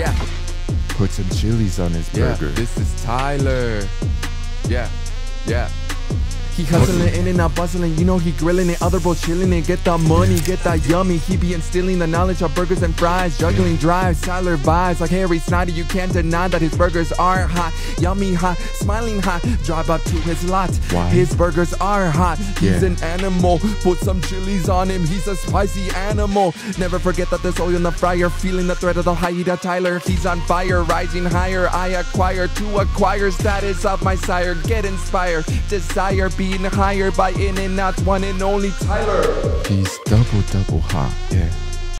Yeah, Put some chilies on his yeah. burger. This is Tyeler. Yeah, yeah. He hustling in and out, bustling. You know he grilling it. Other bros chilling it. Get that money, get that yummy. He be instilling the knowledge of burgers and fries. Juggling drives, Tyeler vibes like Harry Snoddy. You can't deny that his burgers are hot, yummy hot, smiling hot. Drive up to his lot. Why? His burgers are hot. He's Yeah. an animal. Put some chilies on him. He's a spicy animal. Never forget that there's oil in the fryer. Feeling the threat of the Haida Tyeler. He's on fire, rising higher. I acquire to acquire status of my sire. Get inspired, desire being hired by In and Out's one and only Tyeler. He's double double hot. Yeah.